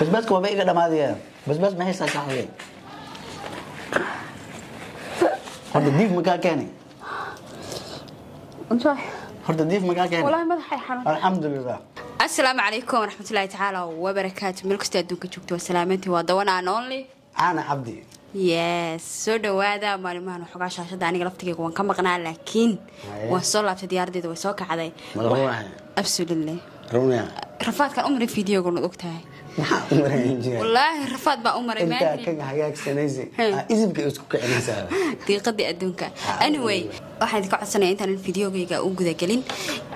بس بس كما بقي قدم هذه بس بس ما هي سلسة حالي هرد تضيف مكان كاني انتوح هرد تضيف مكان كاني والله ما حيحرم الحمد لله السلام عليكم ورحمة الله تعالى وبركاته ملك استاذ دونك جوجتو سلامتي ودوانا ان اونلي انا عبدي يس سو دواada maalmahan waxoogaa shaashada aniga laftigeyga waan ka maqnaa laakiin waan soo laabtay diyaaradeeda way soo kacday absolutely rafaadkan umri videoga nad og tahay walaahi rafaad baa u maraydiiqadii aduunka anyway waxaan idinka codsanaya intaanan videogayga u gudagelin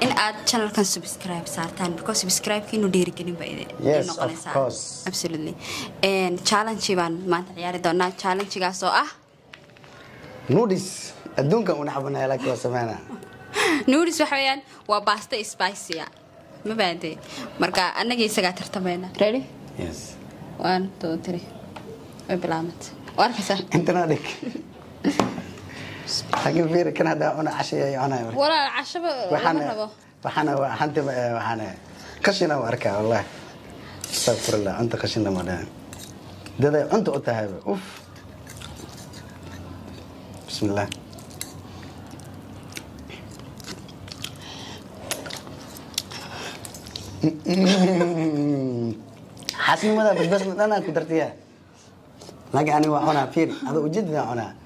in aad janalkan subscribe saartaan because subscribe-ka inuu dhiirigelin baa noqonaysaa absolutely challenge baan maanta ciyaari doonaa challenge-gaas oo ah nuudis adduunka una xabanayaa laakiin waa sameynaa nuudis waxa weeyaan waa baasta spicia ma baade marka annaga isagaa tartamayna ready yes one two three way bilaabanta warkasa intana dhig laakiin fiiri kan hadda cuna casha ay cunaya marka walaa cashaba lama rabo waxaana hanta waxaana qashina waa arkaa wallahi astaqfirullah cunta qashin lama dhahan daday cunta u tahayba uf bismillah حسن ماذا بس بس أنا يا لكن أنا وحنا فين هذا وجدنا هنا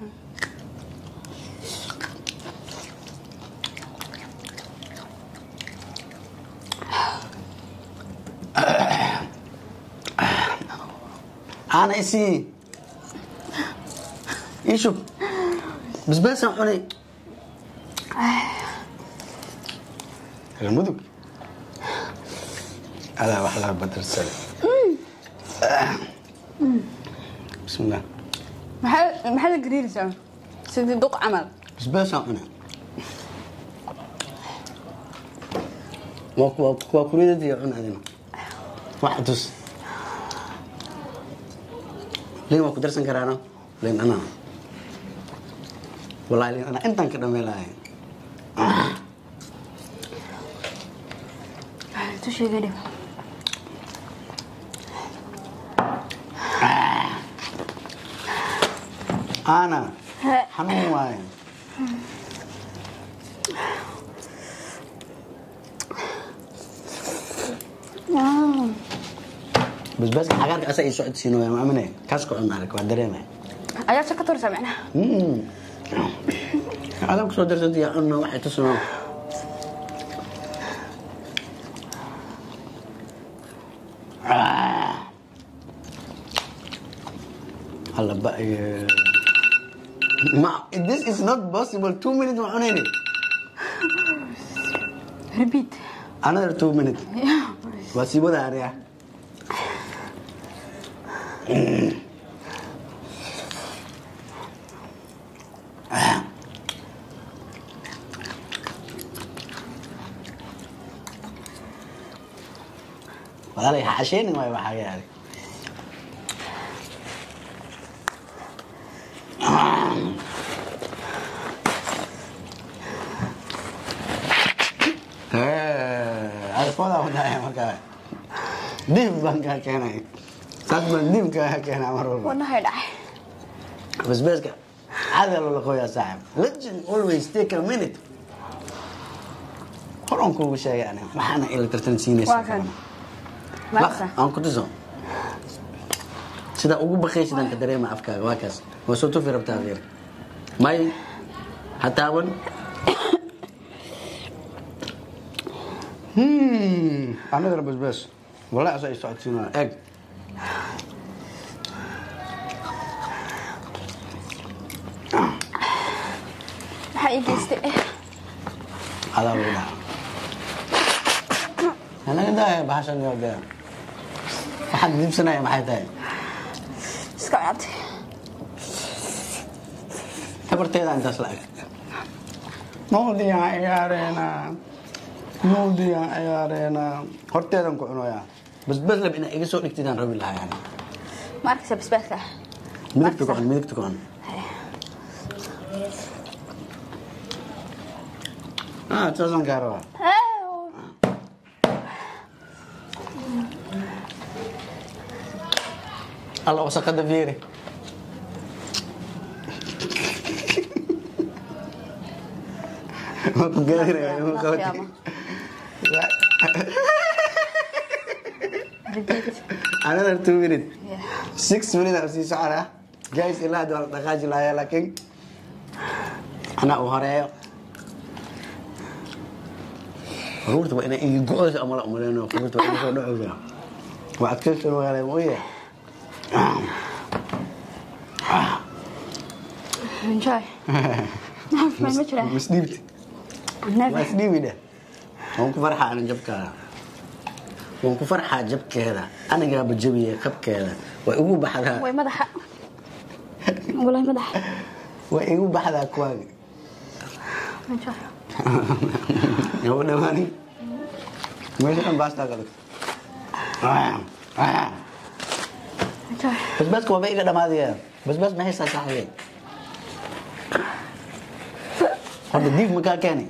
أنا إسي يشوف بس بس حني المدق على وحلا بدر السلام بسم الله محل محل قرير زعما سيدي دوق عمل بس بس انا وكوريدا دي عنا هنا واحد دوس لين وكو درس كرانا لين انا والله لين انا انت كده ميلاي تشي قريب أنا حنون واي بس بس حاجات أسا إيش سعد سينو يا مأمنة كاسكو عمرك ودريمة أيا أيوة، شكتور سمعنا أنا كسو درست يا أنا واحد تسمع آه. هلا بقى this is not possible two minutes ma cunayni repeat another two minutes waa sii wada ariya walaalay ha casheynin waayo waxaa yaali कोदा हो जाए हमर का दीप बन का कहना है सच में दीप का है कहना हमर वो ना है بس بس عدل ولا خويا صاحب لجن اولويز تيك ا مينيت هرون كوغو شيء يعني ما حنا الى ترتن سينيس واكن لا ان كنت زون sida ugu baqaysidan ka dareema afkaaga waa kaas waa soo tufi rabtaa fiir may ha taawan Hmm, anu terbes bes. Boleh saya iso aja nah. Eh. Hai guys, Ada lu dah. Mana kita ya bahasa ni ada. Pahat dim Sekarang apa? Seperti yang tas lagi. Mau dia ya mawdiyaan ciyaareenaa horteedan ku cunayaa basbaas lab inaa iga soo dhigtidaan rabi lahaa ma arkaysa basbaaska ah midagta kucun midagta kucun saasan kaa rabaa alla wasaqada fiiri waan ku gaarinayaa inuu qabati another two minutes six minutes habsii soconaa guys ilaa hadda waa la dhaqaaji lahaya laakiin anaa u horeeyo ruurta waa inay igi go-oyso ama la umaleyno ruurta waa inay soo dhacaysaa waa adkaysan waalay mooye Enjoy. Mas dibi. Mas dibi deh. waan ku farxaa ana jabkaa waan ku farxaa jabkeeda anagaa bajabiya qabkeeda way igu baxdaa way madaxa walay madaxa way igu baxdaa kuwaaga yabu dhawaani meesha dhan baastaa ka dhigto basbaaska waaba iga dhamaadaya basbaas maxay saa saaxayay hadda diig makaa keenay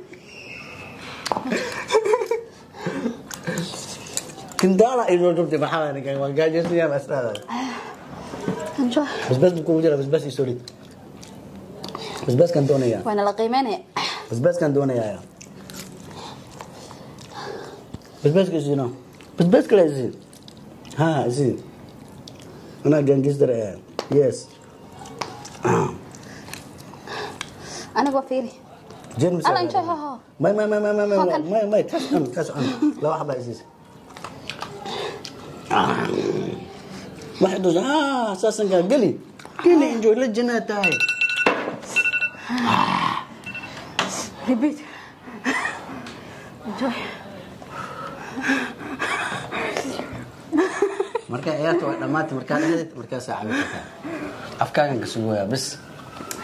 كندارة إنه جبتي محاولة أنا كان وقع جسمي يا مسألة أنجح بس بس بكون مجرد بس بس يسولي بس بس كان دوني يا وأنا لقيماني بس بس كان دوني يا بس بس كزينو بس بس كلا زين ها زين أنا كان جزر يا يس أنا بفيري جن مسألة أنا إن شاء الله ما ما ما ما ما ما ما ما تسأل تسأل لا واحد عزيز واحد اه اساسا قال قلي قلي انجوي للجنات هاي ريبيت انجوي marka ciyaarta waa dhammaantay markaad eedeed markaasaa cabitaan afkaagan ka sugoyaa bis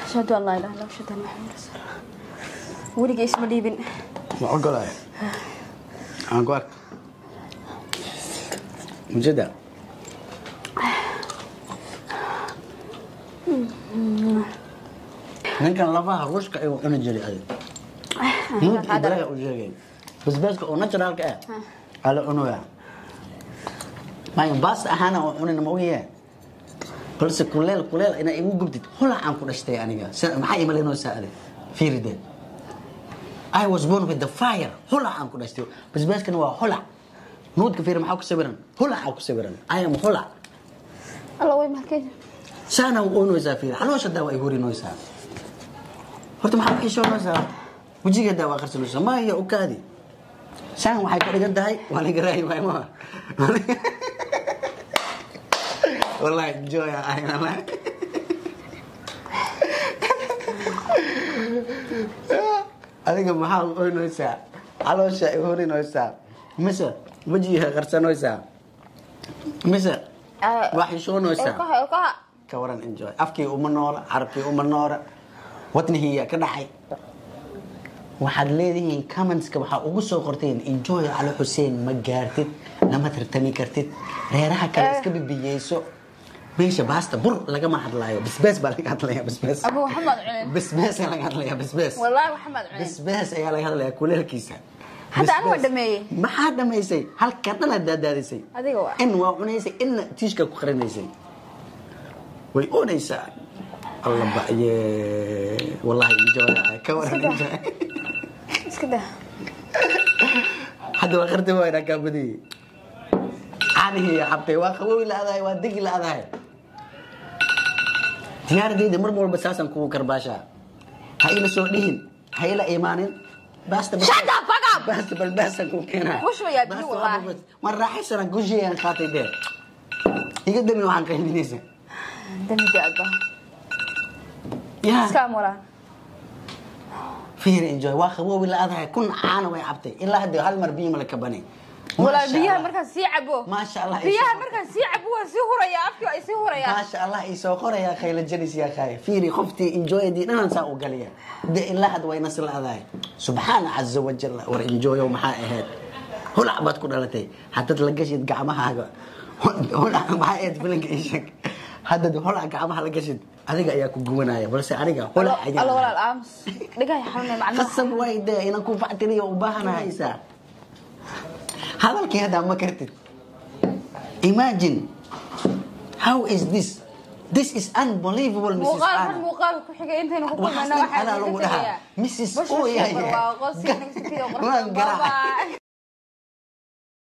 ashhadu an laa ilaha illa ashhadu anna maxamed rasuul weliga isma dhiibin ma ogolaay aan ku arka mujada ninkan lafaha ruushka ayuu cuni jiray adiga nuud iyo dalaga uu sheegay basbaaska oo naturaalka ah aa la cunoyaa maayo baas ahaana oo cunina ma ogyahe balse kuleel kuleel inaa igu gubtid holaa aan ku dhashtay aniga maxaa imalenoo saale fiiride I was born with the fire holaa aan ku dhashtay basbaaskana waa holaa nuudka fiir maxaa ku sawiran holaa aa ku sawiran I am holaa alla way markay saana u oynaysaa fiir caloosha daawa ay horinaysaa horta maxaa xishoonaysaa wejigeedaa waa qarsanaysa maya u kaadi saan waxay ka dhigan tahay waa la garaayi waay ma wallahi joya aynala adiga maxaa oynoysaa caloosha horinoysaa mise wejiga qarsanoysaa mise ah, waa xishoonoysaa ka waran enjoy afkii uma noola carabkii uma noola wadnihiyaa ka dhacay waxaad leedihiin commentska waxaa ugu soo qorteen enjoy cali xuseen ma gaartid lama tartami kartid reeraha kale iska bibiyeyso meesha baasta bur lagama hadlaayo basbaas baa laga hadlaya basbaas basbaas ayaa laga hadlaya basbaas basbaas ayaa laga hadlaya kuleelkiisa maxaa dhamaysay halka dhanaad daadaadisay in ah. waa cunaysay inna tiishka ku qarinaysay way oonaysaa allabaye wallahi injooy ka waran injooy iska daa hadda waa qardi waa inaan kaa badiyey caanihii xabtay waa qabowi la-adahay waa degi la-adahay diyaaradayda mar walba saasaan kugu karbaashaa ha ila soo dhihin ha ila imaanin balbaasan ku keenaa waan raaxaysanaa gushiyaan qaatay dee iga dami waxaan qaybinaysa enjoy waa qaboobi laadahay kun caana way cabtay ilaa hadda hal mar biyo mala kabanay walaal biyaha markaan sii cabo maasha allah biyaha markaan sii cabo waan sii huraya afkii waa isii huraya maasha allah isoo qoraya khayla jalis yaa khay fiiri qoftii enjoyadii dhanan saa u galaya de ilaa hadda way nas laadahay subxaana caza wajal war enjoyo maxaa ahayd holac baad ku dhalatay haddaad la gashid gacmahaaga holac maxaa ahayd filanka ii sheeg haddaad holac gacmaha la gashid adiga ayaa ku guwanaya balse aniga qasab way de inaan ku factiriyo u baahanahaysaa hadalkii haddaa ma kartid imagine how is this this is unbelievable Mrs. Anna. muuqaal ku xigay intaynu ku kulmayna waxaa lagu dhahaa Mrs. Ooyaya. Waan garaa.